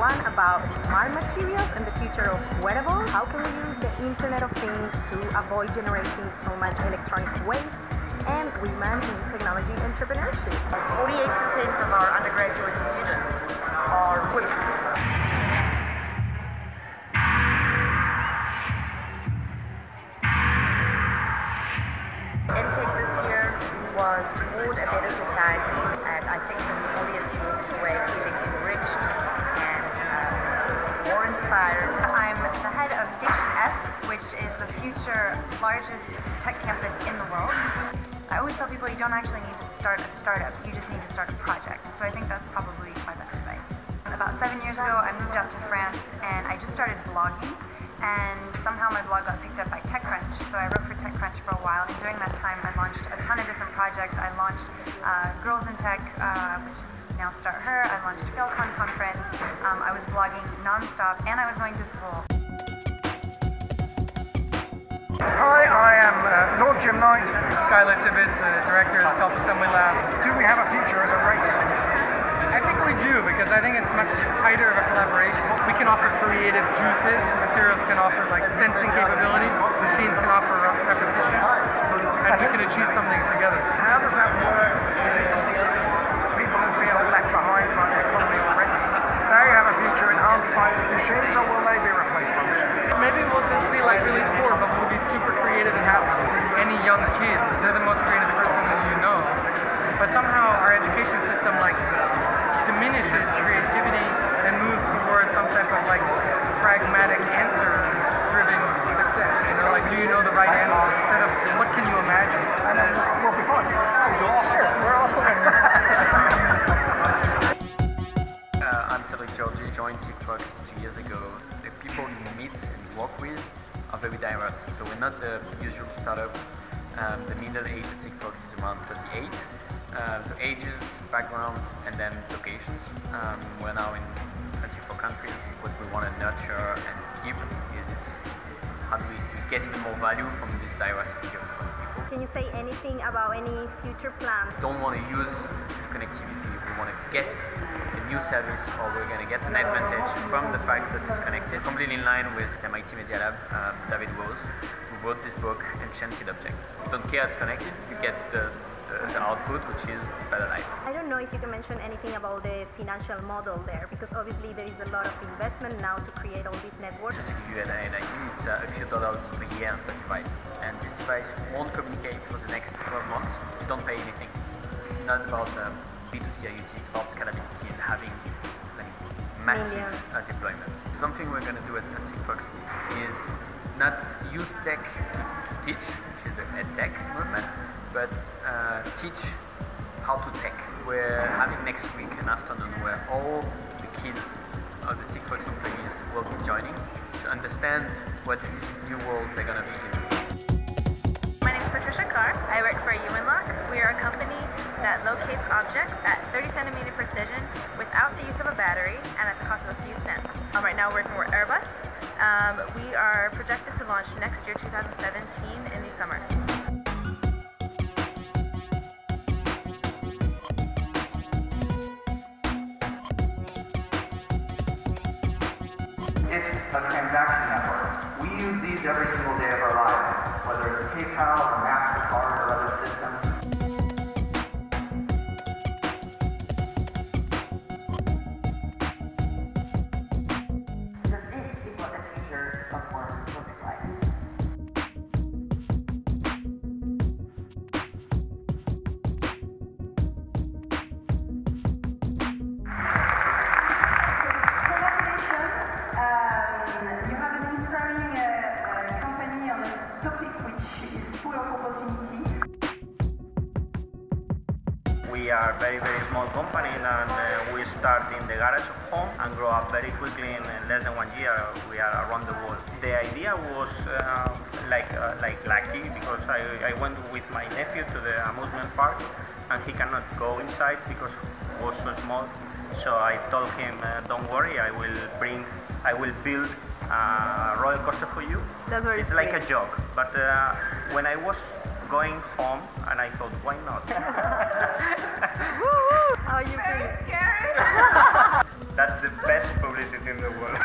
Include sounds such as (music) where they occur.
One about smart materials and the future of wearables. How can we use the Internet of Things to avoid generating so much electronic waste? And women in technology entrepreneurship. 48% of our undergraduate students are women. I'm the head of Station F, which is the future largest tech campus in the world. I always tell people you don't actually need to start a startup, you just need to start a project. So I think that's probably my best advice. About seven years ago, I moved out to France and I just started blogging and somehow my blog got picked up by TechCrunch. So I wrote for TechCrunch for a while, and during that time, I launched a ton of different projects. I launched uh, Girls in Tech, uh, which is now Start Her. I launched a FailCon conference. Um, I was blogging nonstop, and I was going to school. Hi, I am uh, Lord Jim Knight. Skylar Tibbits, uh, director of the Self Assembly Lab. Do we have a future as a race? I think we do because I think it's much tighter of a collaboration. We can offer creative juices, materials can offer like sensing capabilities, machines can offer repetition, and we can achieve something together. How does that work with people who feel left behind by the economy already? They have a enhanced by machines or will they be replaced by machines? Maybe we'll just be like really poor, but we'll be super creative and happy. Any young kid, they're the most creative very diverse. So we're not the usual startup. Um, the middle age at Sigfox is around 38. Uh, so ages, backgrounds, and then locations. Um, we're now in 24 countries. What we want to nurture and keep is how do we get even more value from this diversity of people. Can you say anything about any future plans? Don't want to use connectivity. We want to get new service or we're going to get an advantage from the fact that it's connected. Completely in line with MIT Media Lab, um, David Rose, who wrote this book, Enchanted Objects. You don't care it's connected, you get the the output, which is better life. I don't know if you can mention anything about the financial model there, because obviously there is a lot of investment now to create all these networks. Just to give you an idea, it's uh, a few dollars per year per device, and this device won't communicate for the next 12 months. You don't pay anything. It's not about um, B2C IoT, it's about scalability and having like, massive uh, deployments. Something we're going to do at, at Sigfox is not use tech to, teach, which is the EdTech movement, but uh, teach how to tech. We're having next week an afternoon where all the kids of the Sigfox employees will be joining to understand what these new worlds are going to be in. Carr. I work for Uwinloc. We are a company that locates objects at 30 centimeter precision without the use of a battery and at the cost of a few cents. Um, right now working with Airbus. Um, we are projected to launch next year, 2017, in the summer. It's a transaction network. We use these every single day of our lives, whether it's PayPal or MasterCard or other systems. Opportunity. We are very, very small company and uh, we start in the garage of home and grow up very quickly in less than one year. We are around the world. The idea was uh, like uh, like lucky because I, I went with my nephew to the amusement park and he cannot go inside because it was so small. So I told him, uh, don't worry, I will bring, I will build uh, roller coaster for you. That's very It's sweet. like a joke, but uh, when I was going home, and I thought, why not? (laughs) (laughs) How you very feel? scary. (laughs) That's the best publicity in the world.